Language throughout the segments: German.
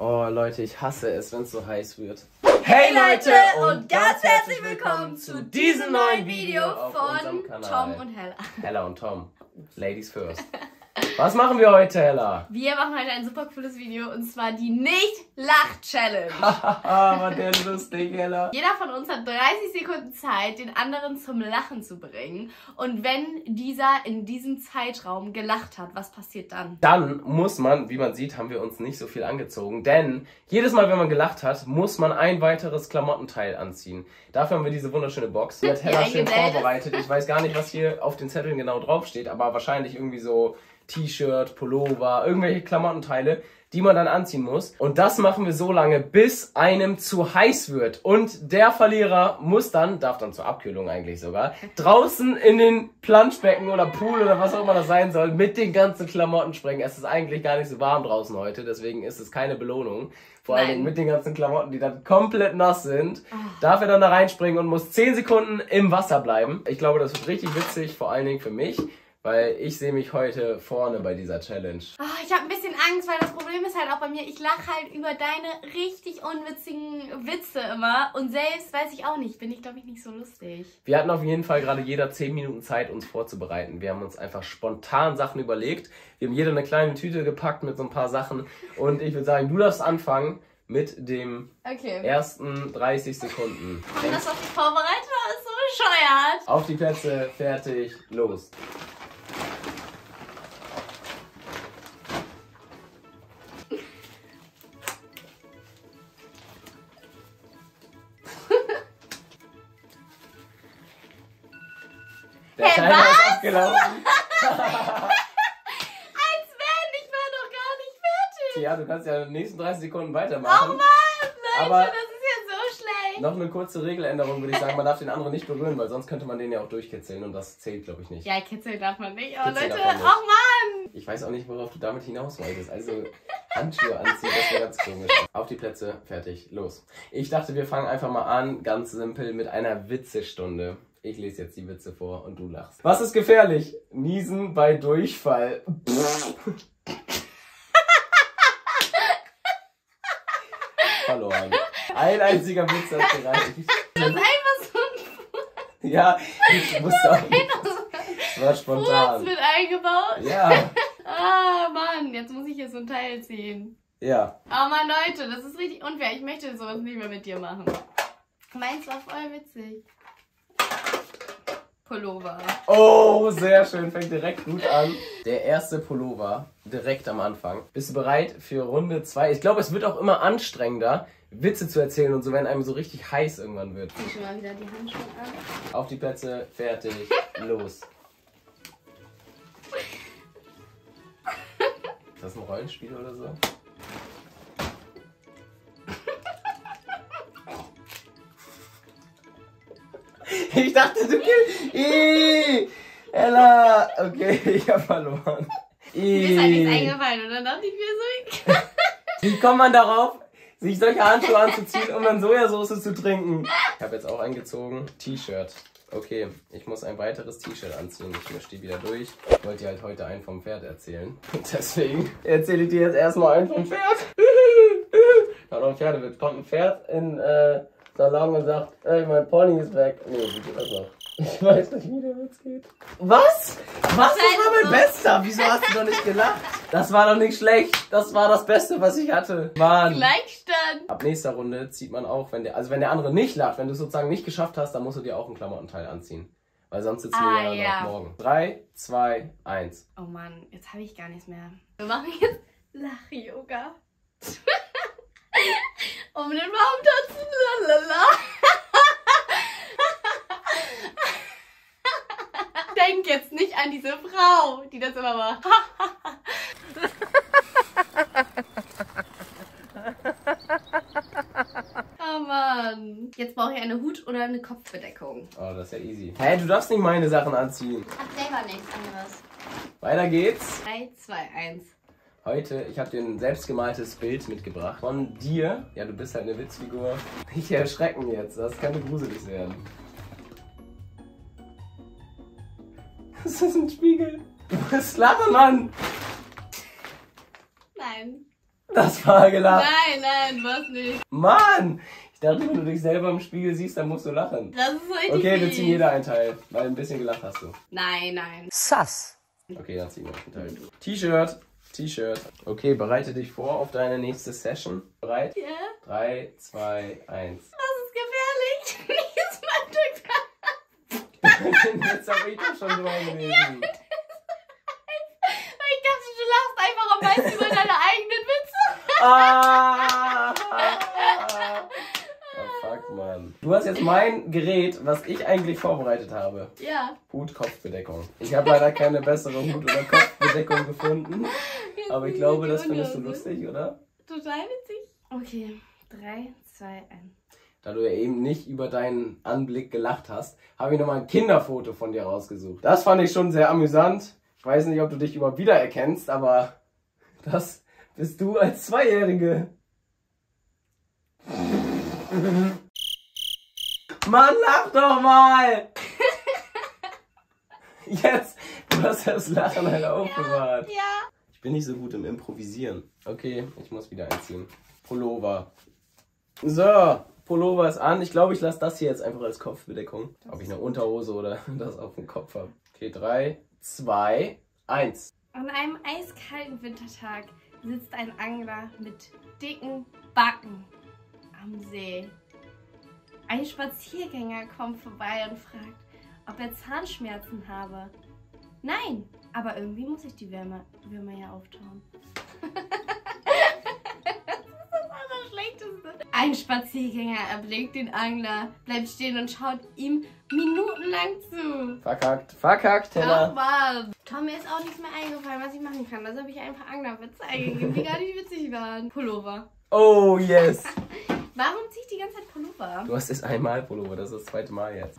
Oh Leute, ich hasse es, wenn es so heiß wird. Hey Leute und ganz herzlich willkommen zu diesem neuen Video von. Tom und Hella. Hella und Tom. Ladies first. Was machen wir heute, Hella? Wir machen heute ein super cooles Video und zwar die Nicht-Lach-Challenge. Haha, war der lustig, Hella. Jeder von uns hat 30 Sekunden Zeit, den anderen zum Lachen zu bringen. Und wenn dieser in diesem Zeitraum gelacht hat, was passiert dann? Dann muss man, wie man sieht, haben wir uns nicht so viel angezogen, denn jedes Mal, wenn man gelacht hat, muss man ein weiteres Klamottenteil anziehen. Dafür haben wir diese wunderschöne Box. Die hat Hella schön vorbereitet. Ich weiß gar nicht, was hier auf den Zetteln genau draufsteht, aber wahrscheinlich irgendwie so T-Shirt, Pullover, irgendwelche Klamottenteile, die man dann anziehen muss. Und das machen wir so lange, bis einem zu heiß wird. Und der Verlierer muss dann, darf dann zur Abkühlung eigentlich sogar, draußen in den Planschbecken oder Pool oder was auch immer das sein soll, mit den ganzen Klamotten springen. Es ist eigentlich gar nicht so warm draußen heute, deswegen ist es keine Belohnung. Vor allen Nein. Dingen mit den ganzen Klamotten, die dann komplett nass sind. Darf er dann da reinspringen und muss 10 Sekunden im Wasser bleiben. Ich glaube, das wird richtig witzig, vor allen Dingen für mich, weil ich sehe mich heute vorne bei dieser Challenge. Ah, ich habe ein bisschen Angst, weil das Problem ist halt auch bei mir, ich lache halt über deine richtig unwitzigen Witze immer. Und selbst weiß ich auch nicht, bin ich glaube ich nicht so lustig. Wir hatten auf jeden Fall gerade jeder 10 Minuten Zeit, uns vorzubereiten. Wir haben uns einfach spontan Sachen überlegt. Wir haben jeder eine kleine Tüte gepackt mit so ein paar Sachen. Und ich würde sagen, du darfst anfangen mit dem Okay. ersten 30 Sekunden. Und das, was ich vorbereitet habe, ist so bescheuert. Auf die Plätze, fertig, los. Kannst ja in den nächsten 30 Sekunden Oh weitermachen. Mann, Leute, Aber- das ist ja so schlecht. Noch eine kurze Regeländerung würde ich sagen, man darf den anderen nicht berühren, weil sonst könnte man den ja auch durchkitzeln und das zählt, glaube ich, nicht. Ja, Kitzel darf man nicht. Oh Kitzel Leute, nicht. oh Mann. Ich weiß auch nicht, worauf du damit hinaus wolltest. Also Handschuhe anziehen, das wäre ganz komisch. Auf die Plätze, fertig, los. Ich dachte, wir fangen einfach mal an, ganz simpel, mit einer Witzestunde. Ich lese jetzt die Witze vor und du lachst. Was ist gefährlich? Niesen bei Durchfall. Verloren. Ein einziger Witz hat gereicht. Das ist einfach so ein Ja, ich wusste auch nicht. Das war Furz spontan. mit eingebaut. Ja, Ah, Mann, jetzt muss ich hier so ein Teil ziehen. ja. Oh Mann, Leute, das ist richtig unfair. Ich möchte sowas nicht mehr mit dir machen. Meins war voll witzig. Pullover. Oh, sehr schön. Fängt direkt gut an. Der erste Pullover direkt am Anfang. Bist du bereit für Runde 2? Ich glaube, es wird auch immer anstrengender, Witze zu erzählen und so, wenn einem so richtig heiß irgendwann wird. Zieh schon mal wieder die Handschuhe an. Auf die Plätze, fertig, los. Ist das ein Rollenspiel oder so? Ich dachte, du killst. Ih, Ella. Okay, ich hab verloren. Mir ist halt nichts eingefallen und dann dachte ich mir so, Wie kommt man darauf, sich solche Handschuhe anzuziehen, um dann Sojasauce zu trinken? Ich habe jetzt auch eingezogen. T-Shirt. Okay, ich muss ein weiteres T-Shirt anziehen. Ich mische die wieder durch. Ich wollte dir halt heute einen vom Pferd erzählen. Und deswegen erzähle ich dir jetzt erstmal einen vom Pferd. Da noch ein Pferdewitz. Kommt ein Pferd in äh, Salon und sagt, ey, mein Pony ist weg. Nee, wie geht das noch? Ich weiß nicht, wie der Witz geht. Was? Was? Das war mein Bester. Wieso hast du doch nicht gelacht? Das war doch nicht schlecht. Das war das Beste, was ich hatte. Mann. Gleichstand. Ab nächster Runde zieht man auch, wenn der, also wenn der andere nicht lacht, wenn du es sozusagen nicht geschafft hast, dann musst du dir auch ein Klamottenteil anziehen. Weil sonst sitzen Ah, wir ja, ja. noch morgen. 3, 2, 1. Oh Mann, jetzt habe ich gar nichts mehr. Wir machen jetzt Lach-Yoga. um den Baum tanzen. Lalala. Denk jetzt nicht an diese Frau, die das immer macht. oh Mann. Jetzt brauche ich eine Hut- oder eine Kopfbedeckung. Oh, das ist ja easy. Hä, du darfst nicht meine Sachen anziehen. Hab selber nichts anderes. Weiter geht's. 3, 2, 1. Heute, ich habe dir ein selbstgemaltes Bild mitgebracht. Von dir. Ja, du bist halt eine Witzfigur. Nicht erschrecken jetzt, das könnte gruselig werden. Das ist ein Spiegel. Du bist Lache, Mann. Nein. Das war gelacht. Nein, nein, was nicht. Mann! Ich dachte, wenn du dich selber im Spiegel siehst, dann musst du lachen. Das ist richtig. Okay, wir ziehen jeder einen Teil, weil ein bisschen gelacht hast du. Nein, nein. Sass. Okay, dann ziehen wir noch einen Teil. T-Shirt. T-Shirt. Okay, bereite dich vor auf deine nächste Session. Bereit? Ja, 3, 2, 1. das ist gefährlich. Nächstes Mal drückt Jetzt habe ich doch schon drüber gelesen. Ich dachte, du lachst einfach am meisten über deine eigenen Witze. Ah! Du hast jetzt mein Gerät, was ich eigentlich vorbereitet habe. Ja. Hut-Kopfbedeckung. Ich habe leider keine bessere Hut- oder Kopfbedeckung gefunden. Aber ich glaube, das findest du lustig, oder? Total witzig. Okay, 3, 2, 1. Da du ja eben nicht über deinen Anblick gelacht hast, habe ich nochmal ein Kinderfoto von dir rausgesucht. Das fand ich schon sehr amüsant. Ich weiß nicht, ob du dich überhaupt wiedererkennst, aber das bist du als Zweijährige. Mann, lach doch mal! Jetzt, du hast das Lachen halt aufbewahrt. Ja. Ich bin nicht so gut im Improvisieren. Okay, ich muss wieder einziehen. Pullover. So, Pullover ist an. Ich glaube, ich lasse das hier jetzt einfach als Kopfbedeckung. Ob ich eine Unterhose oder das auf dem Kopf habe. Okay, 3, 2, 1. An einem eiskalten Wintertag sitzt ein Angler mit dicken Backen am See. Ein Spaziergänger kommt vorbei und fragt, ob er Zahnschmerzen habe. Nein, aber irgendwie muss ich die Würmer, Würmer ja auftauen. das ist das Allerschlechteste. Ein Spaziergänger erblickt den Angler, bleibt stehen und schaut ihm minutenlang zu. Verkackt. Verkackt, Ach Teller. was. Tom, mir ist auch nichts mehr eingefallen, was ich machen kann. Also habe ich einfach Anglerwitze eingegeben, die gar nicht witzig waren. Pullover. Oh, yes. Warum ziehe ich die ganze Zeit Pullover? Du hast es einmal Pullover. Das ist das zweite Mal jetzt.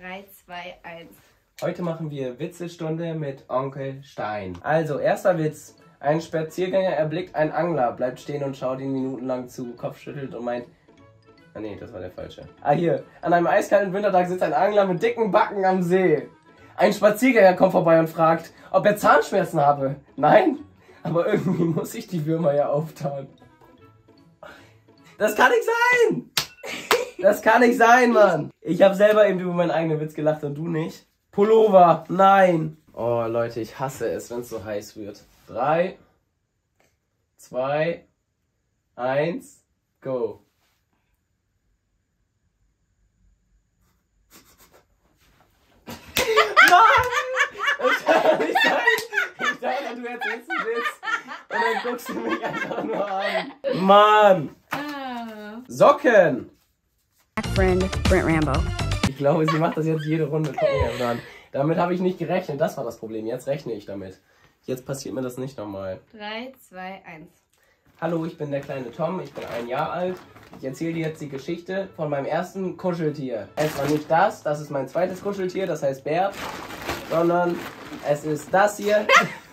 3, 2, 1. Heute machen wir Witzestunde mit Onkel Stein. Also, erster Witz. Ein Spaziergänger erblickt einen Angler, bleibt stehen und schaut ihn minutenlang zu, Kopf schüttelt und meint. Ah nee, das war der falsche. Ah hier. An einem eiskalten Wintertag sitzt ein Angler mit dicken Backen am See. Ein Spaziergänger kommt vorbei und fragt, ob er Zahnschmerzen habe. Nein, aber irgendwie muss ich die Würmer ja auftauen. Das kann nicht sein! Das kann nicht sein, Mann. Ich habe selber eben über meinen eigenen Witz gelacht und du nicht. Pullover, nein. Oh, Leute, ich hasse es, wenn es so heiß wird. Drei, zwei, eins, go. Mann! Ich dachte, du erzählst einen Witz. Und dann guckst du mich einfach nur an. Mann! Socken! Friend Brent Rambo. Ich glaube, sie macht das jetzt jede Runde. Damit habe ich nicht gerechnet. Das war das Problem. Jetzt rechne ich damit. Jetzt passiert mir das nicht nochmal. 3, 2, 1. Hallo, ich bin der kleine Tom. Ich bin ein Jahr alt. Ich erzähle dir jetzt die Geschichte von meinem ersten Kuscheltier. Es war nicht das. Das ist mein zweites Kuscheltier. Das heißt Bert. Sondern es ist das hier.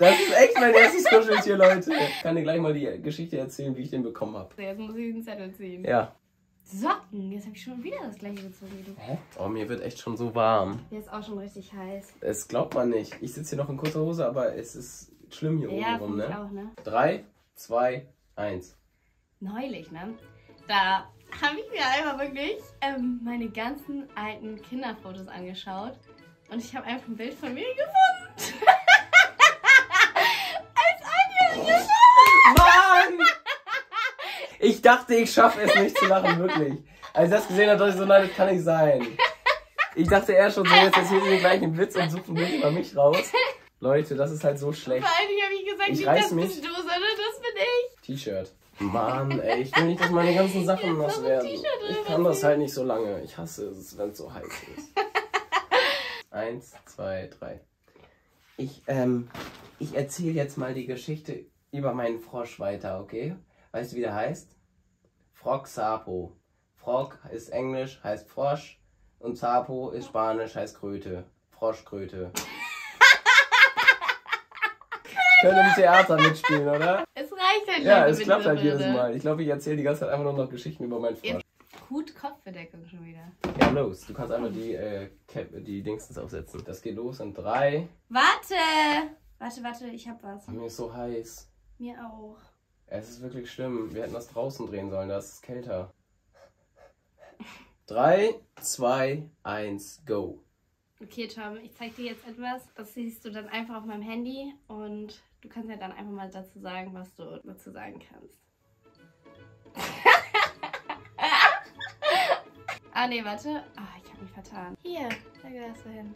Das ist echt mein erstes Kuscheltier, Leute. Ich kann dir gleich mal die Geschichte erzählen, wie ich den bekommen habe. So, jetzt muss ich den Zettel ziehen. Ja. Socken. Jetzt habe ich schon wieder das gleiche gezogen wie du. Hä? Oh, mir wird echt schon so warm. Der ist auch schon richtig heiß. Es glaubt man nicht. Ich sitze hier noch in kurzer Hose, aber es ist schlimm hier Ja, oben rum, ne? auch, ne? 3, 2, 1. Neulich, ne? Da habe ich mir einfach wirklich ähm, meine ganzen alten Kinderfotos angeschaut. Und ich habe einfach ein Bild von mir gefunden. Ich dachte, ich schaffe es nicht zu lachen, wirklich. Als ich das gesehen habe, dachte ich so, nein, das kann nicht sein. Ich dachte eher schon so, jetzt erzählt ihr den gleichen Witz und sucht Bild über mich raus. Leute, das ist halt so schlecht. Vor Dingen habe ich gesagt, Ich nicht reiß das mich. bist du, sondern das bin ich. T-Shirt. Mann, ey, ich will nicht, dass meine ganzen Sachen nass werden. Ich kann das halt nicht so lange. Ich hasse es, wenn es so heiß ist. Eins, zwei, drei. Ich, ähm, ich erzähle jetzt mal die Geschichte über meinen Frosch weiter, okay? Weißt du, wie der heißt? Frog Sapo. Frog ist Englisch, heißt Frosch. Und Sapo ist Spanisch, heißt Kröte. Froschkröte. Könnte im Theater mitspielen, oder? Es reicht halt Ja, es klappt halt jedes. Mal. Ich glaube, ich erzähle die ganze Zeit einfach nur noch Geschichten über meinen Frosch. akut Kopfbedeckung schon wieder. Ja, los. Du kannst einmal die, äh, Cap, die Dingsens aufsetzen. Das geht los in drei. Warte! Warte, warte, ich hab was. Mir ist so heiß. Mir auch. Es ist wirklich schlimm. Wir hätten das draußen drehen sollen. Da ist es kälter. Drei, zwei, eins, go. Okay, Tom, ich zeig dir jetzt etwas. Das siehst du dann einfach auf meinem Handy und du kannst ja dann einfach mal dazu sagen, was du dazu sagen kannst. ah, nee, warte. Ah, ich hab mich vertan. Hier, leg das da hin.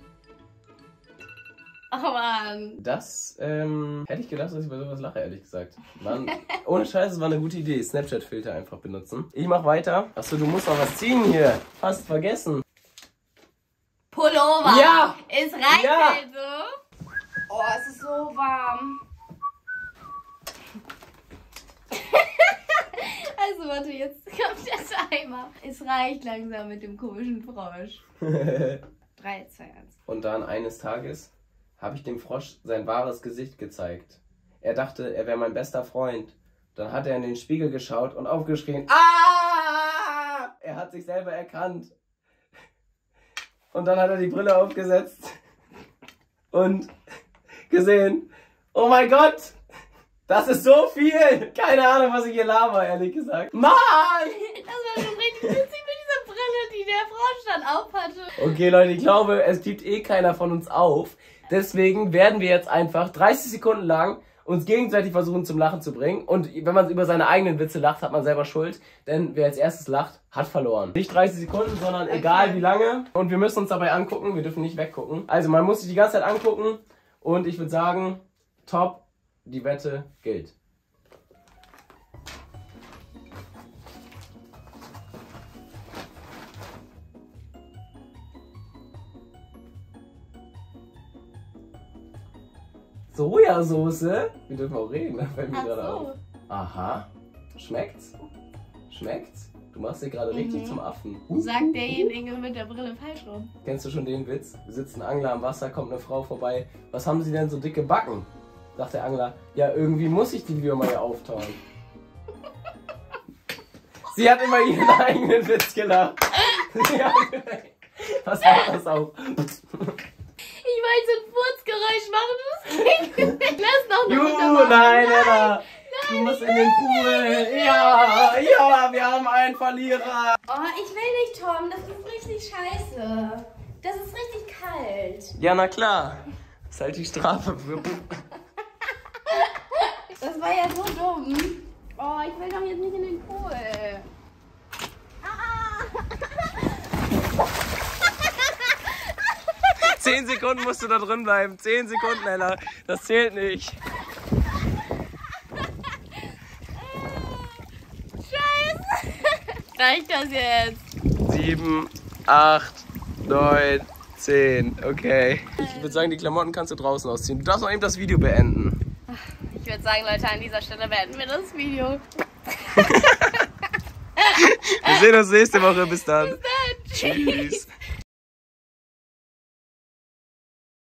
Oh Mann. Das ähm, hätte ich gedacht, dass ich bei sowas lache, ehrlich gesagt. Mann, ohne Scheiß, es war eine gute Idee. Snapchat-Filter einfach benutzen. Ich mach weiter. Achso, du musst noch was ziehen hier. Fast vergessen. Pullover. Ja. Es reicht Ja. also. Oh, es ist so warm. also warte, jetzt kommt der Timer. Es reicht langsam mit dem komischen Frosch. 3, 2, 1. Und dann eines Tages habe ich dem Frosch sein wahres Gesicht gezeigt. Er dachte, er wäre mein bester Freund. Dann hat er in den Spiegel geschaut und aufgeschrien. Ah! Er hat sich selber erkannt. Und dann hat er die Brille aufgesetzt und gesehen. Oh mein Gott! Das ist so viel! Keine Ahnung, was ich hier laber, ehrlich gesagt. Mann! Das war schon richtig witzig mit dieser Brille, die der Frosch dann aufhatte. Okay, Leute, ich glaube, es gibt eh keiner von uns auf. Deswegen werden wir jetzt einfach 30 Sekunden lang uns gegenseitig versuchen zum Lachen zu bringen. Und wenn man über seine eigenen Witze lacht, hat man selber Schuld. Denn wer als erstes lacht, hat verloren. Nicht 30 Sekunden, sondern egal wie lange. Und wir müssen uns dabei angucken. Wir dürfen nicht weggucken. Also man muss sich die ganze Zeit angucken. Und ich würde sagen, top, die Wette gilt. Sojasauce? Wir dürfen auch reden, da fällt mir Ach gerade auf. so. Aha. Schmeckt's? Schmeckt's? Du machst dir gerade richtig Mhm. zum Affen. Sagt derjenige mit der Brille falsch rum. Kennst du schon den Witz? Wir sitzen Angler am Wasser, kommt eine Frau vorbei. Was haben Sie denn so dicke Backen? Sagt der Angler. Ja, irgendwie muss ich die Würmer ja auftauen. Sie hat immer ihren eigenen Witz gelacht. Was war das auch? Ich wollte so ein Furzgeräusch machen, das ging nicht. Lass doch noch Juhu, runtermachen. nein, Ella. Du musst in den Pool. Ja, ja, wir haben einen Verlierer. Oh, ich will nicht, Tom. Das ist richtig scheiße. Das ist richtig kalt. Ja, na klar. Das ist halt die Strafe. Das war ja so dumm. Oh, ich will doch jetzt nicht in den Pool. Ah. Zehn Sekunden musst du da drin bleiben. Zehn Sekunden, Ella. Das zählt nicht. Scheiße. Reicht das jetzt? Sieben, acht, neun, zehn. Okay. Ich würde sagen, die Klamotten kannst du draußen ausziehen. Du darfst noch eben das Video beenden. Ich würde sagen, Leute, an dieser Stelle beenden wir das Video. Wir sehen uns nächste Woche. Bis dann. Tschüss. Tschüss.